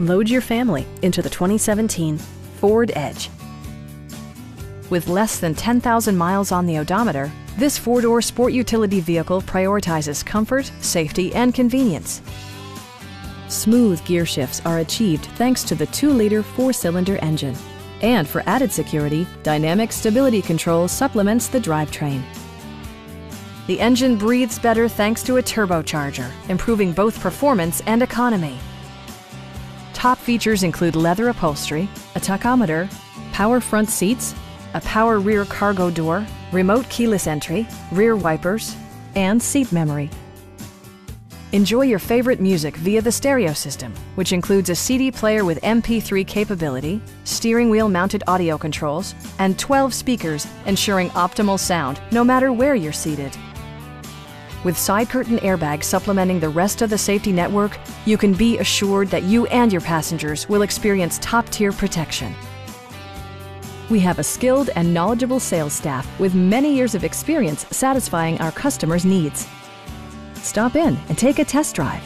Load your family into the 2017 Ford Edge. With less than 10,000 miles on the odometer, this four-door sport utility vehicle prioritizes comfort, safety, and convenience. Smooth gear shifts are achieved thanks to the 2-liter four-cylinder engine. And for added security, Dynamic Stability Control supplements the drivetrain. The engine breathes better thanks to a turbocharger, improving both performance and economy. Top features include leather upholstery, a tachometer, power front seats, a power rear cargo door, remote keyless entry, rear wipers, and seat memory. Enjoy your favorite music via the stereo system, which includes a CD player with MP3 capability, steering wheel mounted audio controls, and 12 speakers ensuring optimal sound no matter where you're seated. With side curtain airbags supplementing the rest of the safety network, you can be assured that you and your passengers will experience top-tier protection. We have a skilled and knowledgeable sales staff with many years of experience satisfying our customers' needs. Stop in and take a test drive.